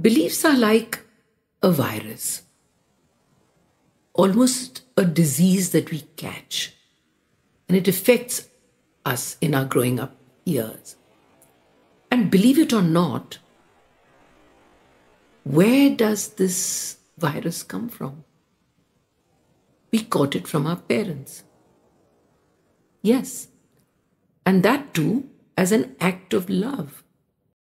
Beliefs are like a virus, almost a disease that we catch, and it affects us in our growing up years. And believe it or not, where does this virus come from? We caught it from our parents. Yes, and that too as an act of love.